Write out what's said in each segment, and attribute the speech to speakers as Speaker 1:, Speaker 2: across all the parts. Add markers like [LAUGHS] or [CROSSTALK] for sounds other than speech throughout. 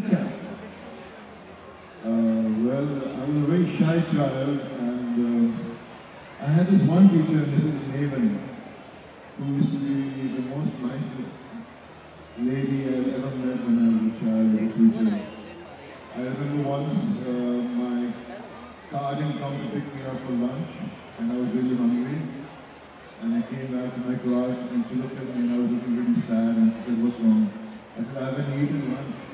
Speaker 1: Uh, well, I was a very shy child, and uh, I had this one teacher, Mrs. Naven, who used to be the most nicest lady I've ever met when I was a child as a teacher. I remember once uh, my car didn't come to pick me up for lunch, and I was really hungry. And I came back to my class, and she looked at me, and I was looking really sad, and she said, "What's wrong?" I said, "I haven't eaten lunch."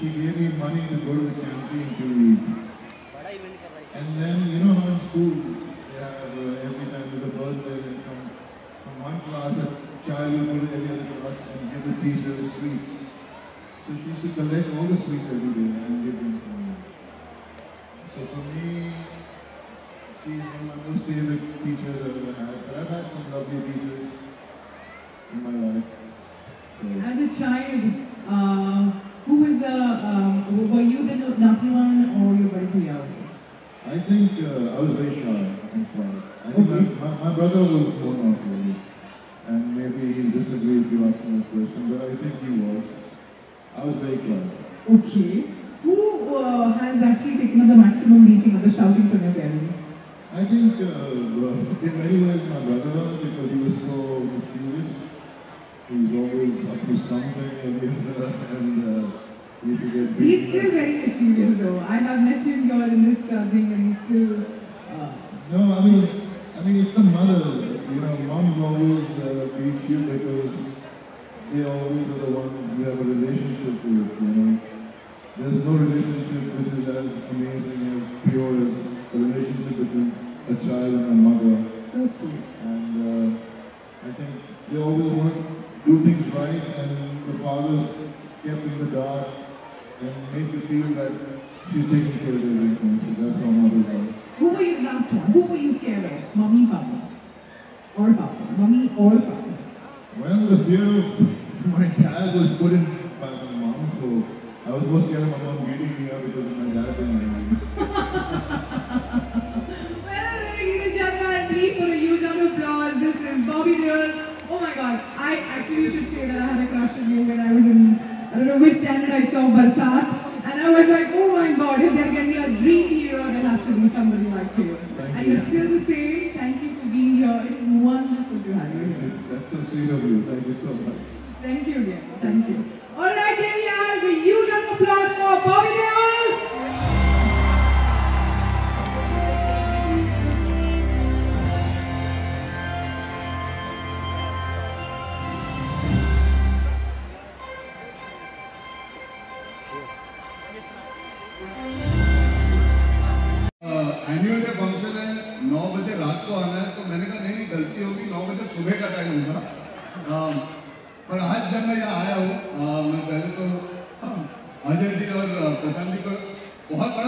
Speaker 1: She gave me money to go to the canteen to eat. And then, you know how in school, have, uh, every time there's a birthday and some, from one class, a child will go to every other class and give the teachers sweets. So she used to collect all the sweets every day and give them to me. So for me, she's one of my most favorite teachers I've ever had. But I've had some lovely teachers in my life. So.
Speaker 2: As a child, uh, who was the, um, were you the naughty one or you were too young?
Speaker 1: I think uh, I was very shy and quiet. I think
Speaker 2: Okay.
Speaker 1: my, my, brother was more naughty, and maybe he'll disagree if you ask him a question, but I think he was. I was very quiet.
Speaker 2: Okay. Who uh, has actually taken up the maximum beating or the shouting from your parents?
Speaker 1: I think uh, [LAUGHS] in many ways my brother because he was so mysterious. He was always up to something other, and uh, he used get beaten.
Speaker 2: He's still very mysterious though. I have met him here in this uh, thing and he's still... Uh,
Speaker 1: No, I mean, I mean, it's the mothers. You know, moms always uh, teach you because they always are the ones you have a relationship with. You know, there's no relationship which is as amazing as pure as the relationship between a child and a mother.
Speaker 2: so sweet.
Speaker 1: And uh, I think they always want do things right, and the fathers kept in the dark and make you feel that she's taking care of everything. So that's how mothers are.
Speaker 2: Who were you last one? Who were you scared of? Mommy, Papa? Or Papa? Mommy or Papa?
Speaker 1: Well, the fear of my dad was put in by my mom, so I was more scared of my mom beating me up because of my dad being angry.
Speaker 2: Well, ladies and gentlemen, please for a huge round of applause. This is Bobby Deol. Oh my god, I actually should say that I had a crush on you when I was in, I don't know which standard I saw Barsat. And I was like, oh my god, if there can be a dream hero, there has to be somebody like you.
Speaker 1: Thank
Speaker 2: and
Speaker 1: you.
Speaker 2: you're still the same. Thank you for being here. It is wonderful to have you here.
Speaker 1: That's- That's so sweet of you. Thank you so much.
Speaker 2: Thank you.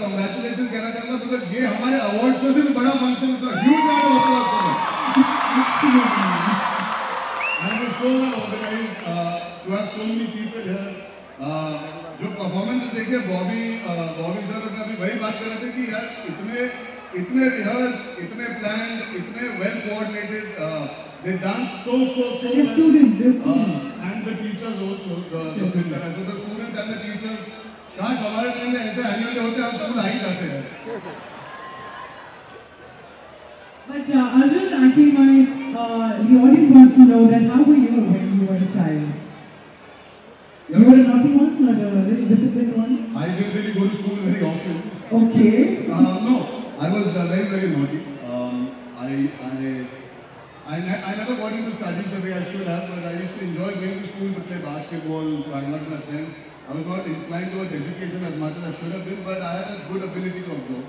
Speaker 3: Congratulation कहना चाहूँगा because ये हमारे award show से भी बड़ा function है तो huge And it was so well organized uh, to have so many people here. Uh, जो परफॉर्मेंस देखे बॉबी बॉबी सर ने अभी वही बात कर रहे थे कि यार इतने इतने रिहर्स इतने प्लान इतने well coordinated they dance so so
Speaker 2: so. And the
Speaker 3: teachers also the so the students and the teachers काश हमारे टाइम में ऐसे डे होते हम स्कूल आ ही जाते हैं
Speaker 2: But uh, Arjun, actually, my uh, the audience wants to know that how were you when you were a child? You were a naughty one or a little disciplined one?
Speaker 3: I didn't really go to school very often.
Speaker 2: Okay.
Speaker 3: Uh, no, I was uh, very, very naughty. Um, I, I, I, ne- I never got into studies the way I should have, but I used to enjoy going to school to play basketball, hang out with my friends. I was not inclined towards education as much as I should have been, but I had a good ability to absorb.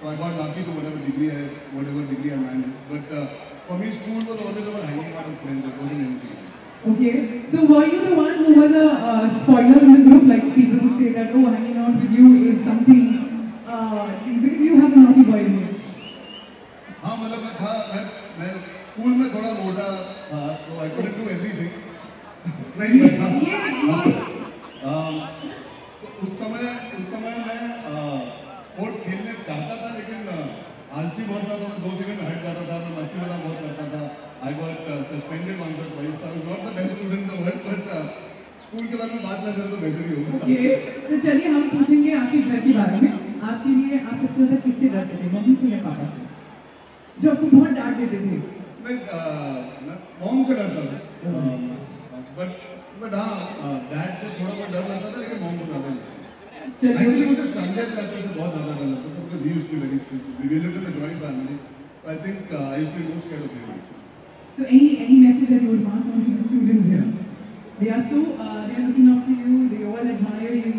Speaker 3: So I got lucky to whatever degree I, whatever degree I managed. But uh, for me, school was always about hanging out with friends. It wasn't anything.
Speaker 2: Okay. So were you the one who was a uh, spoiler in the group? Like people would say that, oh, किससे थे mummy से या पापा से जो आपको बहुत डांट देते थे
Speaker 3: मैं मैं मॉम से डरता था। बट बट हाँ डैड से थोड़ा बहुत डर लगता था लेकिन मॉम को ज़्यादा नहीं एक्चुअली मुझे संजय चाचा से बहुत ज़्यादा डर लगता था because he used to very specific we lived in a joint family I think I used to most scared of him
Speaker 2: So any any message that you would pass on to the students here? They are so uh, they are looking up to you. They all admire you.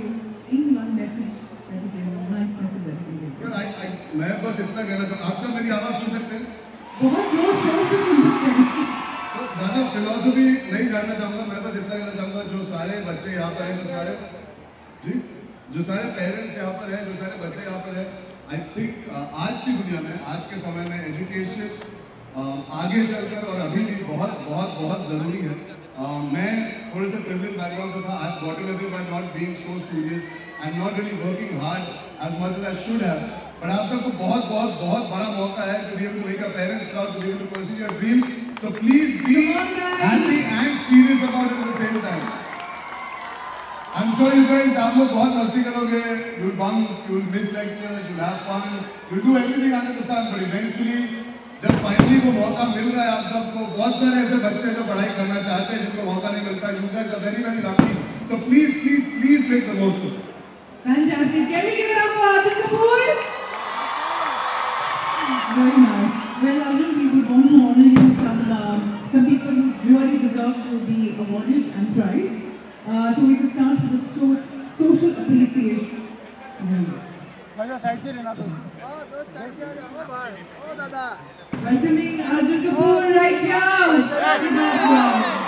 Speaker 2: Any one message that you can, nice message that you can give.
Speaker 3: यार आई आई मैं बस इतना कहना चाहता आप सब मेरी आवाज़ सुन सकते हैं।
Speaker 2: बहुत ज़ोर शोर से सुन सकते हैं।
Speaker 3: तो ज़्यादा फिलोसफी नहीं जानना चाहूँगा मैं बस इतना कहना चाहूँगा जो सारे बच्चे यहाँ पर हैं जो सारे जी? जो सारे पेरेंट्स यहाँ पर हैं जो सारे बच्चे यहाँ पर हैं आई थिंक आज की दुनिया में आज के समय में एजुकेशन आगे चलकर और अभी भी बहुत बहुत बहुत ज़रूरी है। Uh, मैं थोड़े से प्रिविलेज बैकग्राउंड से था I got in by not being so studious I am not really working hard as much as I should have but आप सबको बहुत बहुत बहुत बड़ा मौका है to be able to make a parents proud to be able to pursue your dream so please be happy and serious about it at the same time I am sure you guys आप लोग बहुत मस्ती करोगे. You will bunk you will miss lectures you will have fun you will do everything under the sun but eventually जब finally वो मौका मिल रहा है आप सबको, बहुत सारे ऐसे बच्चे जो पढ़ाई करना चाहते हैं, जिनको मौका नहीं मिलता. You guys are very very lucky so please please please make the most
Speaker 2: Fantastic. Can we give it up for Arjun Kapoor? Very nice. Well, Arjun, we would want to honor you with some, uh, some people who really deserve to be awarded and prized. Uh, so we will start with the so- social appreciation. Welcoming Arjun Kapoor right here. Very handsome.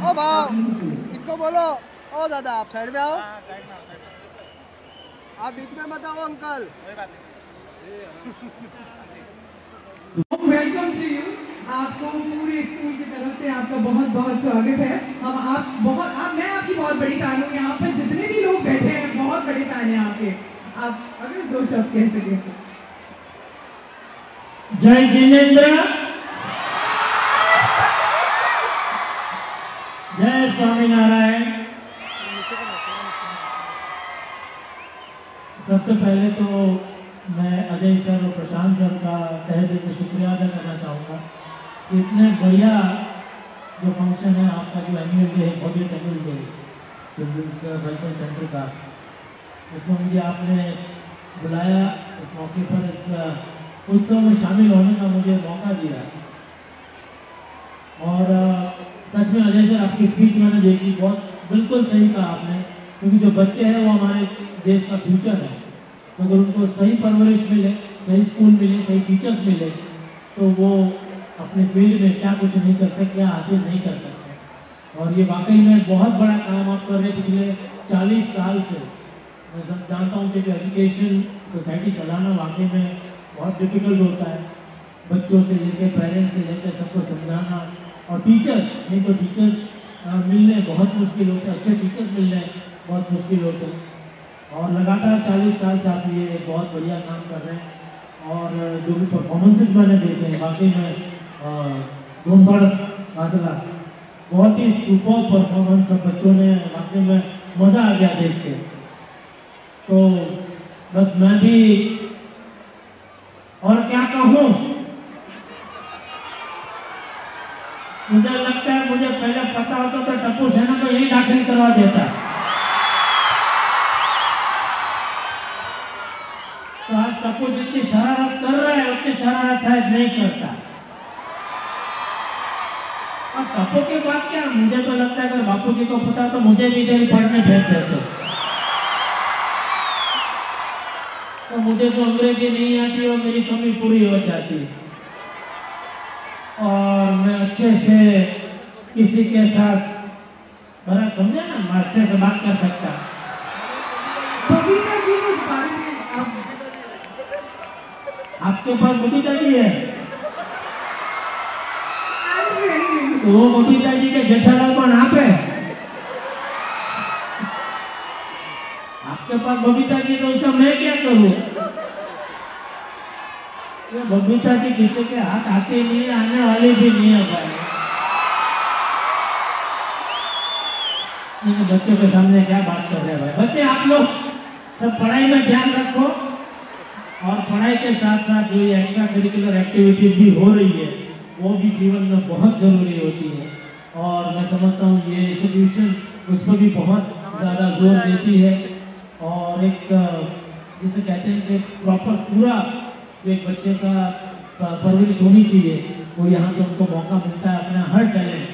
Speaker 4: ओ भाव
Speaker 2: Arjun Kapoor.
Speaker 4: इनको बोलो ओ दादा आप side में आओ आप बीच में मत आओ अंकल
Speaker 2: वेलकम टू यू आपको पूरे स्कूल की तरफ़ से आपका बहुत बहुत स्वागत है। हम आप बहुत, आप, मैं आपकी बहुत बड़ी हूँ। यहाँ पर जितने भी लोग बैठे हैं, बहुत बड़े फ़ैन हैं आपके। आप अगर दो शब्द कह सके।
Speaker 5: जय जिनेन्द्र। जय स्वामीनारायण। सबसे पहले तो मैं अजय सर और प्रशांत सर का तहे दिल से शुक्रिया अदा करना चाहूँगा कि इतने बढ़िया जो फ़ंक्शन है आपका जो एनुअल डे है body annual day children's welfare centre का। उसमें मुझे आपने बुलाया इस मौके पर इस उत्सव में शामिल होने का मुझे मौका दिया। और सच में अजय सर आपकी स्पीच मैंने देखी बहुत बिल्कुल सही कहा आपने क्योंकि जो बच्चे हैं वो हमारे देश का फ्यूचर है। अगर उनको सही परवरिश मिले, सही स्कूल मिले, सही टीचर्स मिले तो वो अपने फ़ील्ड में क्या कुछ नहीं कर सकते क्या हासिल नहीं कर सकते। और ये वाकई में बहुत बड़ा काम आप कर रहे पिछले 40 साल से। मैं सब जानता हूँ कि एजुकेशन सोसाइटी चलाना वाकई में बहुत डिफ़िकल्ट होता है। बच्चों से लेकर पेरेंट्स से लेकर सबको समझाना। और टीचर्स नहीं तो टीचर्स मिलने, बहुत मुश्किल होते हैं। अच्छे टीचर्स मिलने, बहुत मुश्किल होते हैं। और लगातार 40 साल से आप ये बहुत बढ़िया काम कर रहे हैं और जो भी परफॉर्मेंसेज मैंने देखे हैं, वाकई में बादला बहुत ही सुपर परफॉर्मेंस सब बच्चों ने, वाकई में मज़ा आ गया देख के। तो बस मैं भी और क्या कहूँ? मुझे लगता है, मुझे पहले पता होता तो टप्पू सेना को यही दाखिल करवा देता। तो टप्पू जितनी शरारत कर रहा है, उतनी शरारत शायद नहीं करता। और टप्पू की बात क्या? मुझे तो लगता है अगर बापू जी को पता तो मुझे भी इधर पढ़ने भेज देते तो मुझे जो अंग्रेज़ी नहीं आती वो मेरी कमी पूरी हो जाती। और मैं अच्छे से किसी के साथ, बड़ा समझे ना, मैं अच्छे से बात कर सकता।
Speaker 2: बबीता जी के बारे में आप
Speaker 5: आपके पास बबीता जी है वो बबीता जी के जेठालाल आप है? आपके पास बबीता जी तो उसका मैं क्या करूँ? ये बबीता जी किसी के हाथ आते नहीं, आने वाले भी नहीं है भाई। बच्चों के सामने क्या बात कर रहे हैं भाई? बच्चे, आप लोग सब पढ़ाई में ध्यान रखो। और पढ़ाई के साथ साथ जो ये एक्स्ट्रा करिकुलर एक्टिविटीज़ भी हो रही है, वो भी जीवन में बहुत ज़रूरी होती है। और मैं समझता हूँ ये इंस्टीट्यूशन उस पर भी बहुत ज़्यादा ज़ोर देती है। और एक, जिसे कहते हैं कि प्रॉपर पूरा एक बच्चे का परवरिश होनी चाहिए, वो यहाँ पे उनको मौका मिलता है अपना हर टैलेंट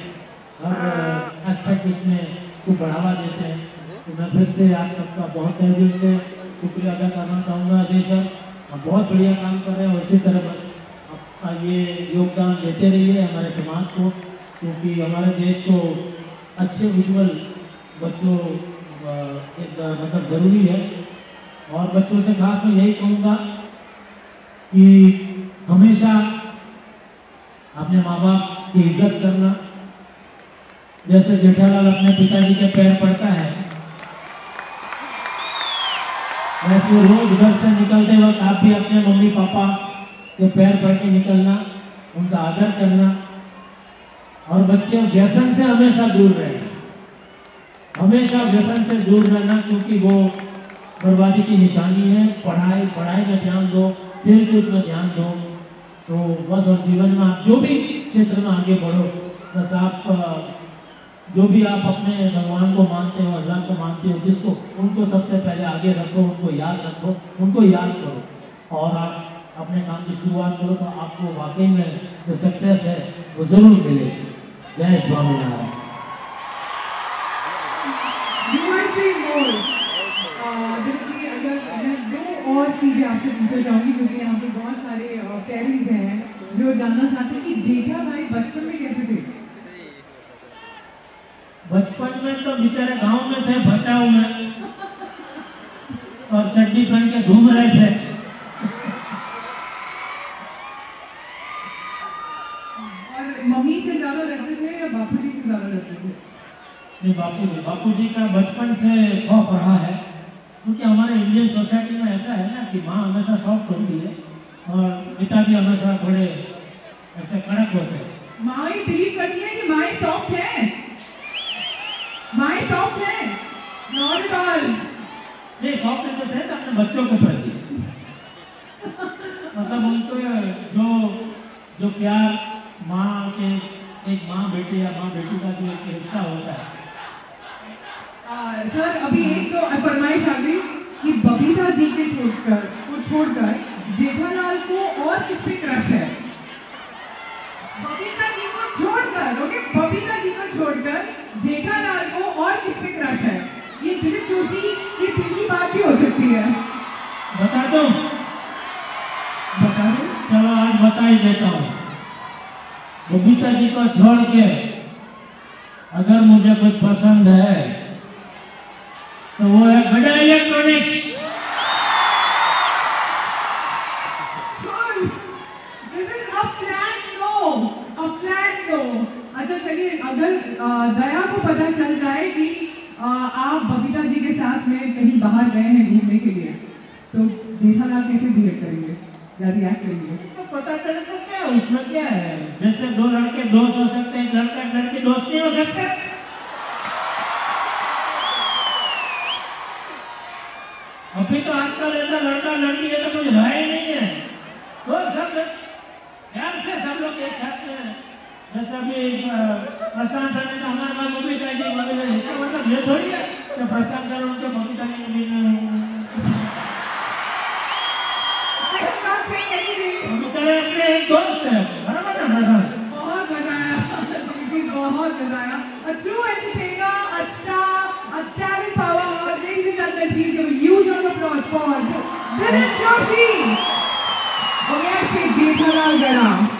Speaker 5: हर एस्पेक्ट उसमें उसको बढ़ावा देते हैं। तो मैं फिर से आप सबका बहुत तहे से शुक्रिया अदा करना चाहूँगा अजय सर। आप बहुत बढ़िया काम कर रहे हैं और इसी तरह बस आप ये योगदान देते रहिए हमारे समाज को, क्योंकि हमारे देश को अच्छे, उज्जवल बच्चों एक मतलब ज़रूरी है। और बच्चों से खास मैं यही कहूँगा कि हमेशा अपने माँ बाप की इज़्ज़त करना। जैसे जेठालाल अपने पिताजी के पैर पड़ता है वैसे रोज घर से निकलते वक्त आप भी अपने मम्मी पापा के पैर पड़ के निकलना, उनका आदर करना और बच्चे व्यसन से हमेशा दूर रहना हमेशा व्यसन से दूर रहना क्योंकि वो बर्बादी की निशानी है। पढ़ाई पढ़ाई में ध्यान दो खेल कूद में ध्यान दो तो बस और जीवन में आप जो भी क्षेत्र में आगे बढ़ो, बस आप जो भी आप अपने भगवान को मानते हो अल्लाह को मानते हो जिसको उनको सबसे पहले आगे रखो उनको याद रखो उनको याद करो। और आप अपने काम की शुरुआत करो तो आपको वाकई में जो सक्सेस है वो ज़रूर मिलेगी जय
Speaker 2: say more. Uh, और चीज़ें आपसे पूछना चाहूँगी क्योंकि यहाँ पे बहुत सारे पेरेंट्स हैं जो जानना चाहते हैं कि जेठा भाई बचपन में कैसे थे?
Speaker 5: बचपन में तो बेचारे गाँव में थे बचाव में। और चड्डी पहन के घूम रहे थे।
Speaker 2: और मम्मी से ज़्यादा रहते थे या बापूजी से ज़्यादा रहते थे?
Speaker 5: नहीं बापू जी बापू जी का बचपन से खौफ रहा है क्योंकि हमारे इंडियन सोसाइटी में ऐसा है ना कि माँ हमेशा सॉफ्ट होती है और पिताजी हमेशा थोड़े ऐसे कड़क होते हैं।
Speaker 2: माए बिलीव करती है कि माए सॉफ्ट है। सॉफ्ट है नॉट एट ऑल
Speaker 5: नहीं सॉफ्ट इन द सेंस अपने बच्चों के प्रति मतलब उनको जो जो प्यार माँ के एक माँ बेटे या माँ बेटी का जो एक रिश्ता होता है।
Speaker 2: सर अभी एक तो फरमाइश आ गई कि बबीता जी के छोड़कर को छोड़कर जेठालाल को और किससे क्रश है बबीता जी को छोड़कर ओके बबीता जी को छोड़कर जेठालाल को और किस पे क्रश है ये दिलीप जोशी ये दिल की बात भी हो सकती है
Speaker 5: दो
Speaker 2: बता दो
Speaker 5: चलो, आज बता ही देता हूँ। बबीता जी को छोड़ के, अगर मुझे कुछ पसंद है तो वो है गड़ा इलेक्ट्रॉनिक्स.
Speaker 2: अच्छा चलिए, अगर दया को पता चल जाए कि आप बबीता जी के साथ में कहीं बाहर गए हैं घूमने के लिए तो जेठालाल कैसे बिहेव करेंगे या रिएक्ट करेंगे
Speaker 5: तो पता चले तो क्या उसमें क्या है जैसे दो लड़के दोस्त हो सकते हैं लड़का लड़की दोस्त नहीं हो सकते अभी तो आजकल ऐसा लड़का लड़की है तो कुछ रहा ही नहीं है तो सब प्यार से सब लोग एक साथ में जैसे अभी प्रशांत सर ने तो हमारे पास बबीता जी इसका मतलब ये थोड़ी है कि प्रशांत सर उनके बबीता जी के
Speaker 2: बहुत मज़ा आया दिलजीत, बहुत मज़ा आया a true entertainer a star a talent power ladies and gentlemen please give a huge round of applause for Dilip Joshi और ऐसे जेठालाल गड़ा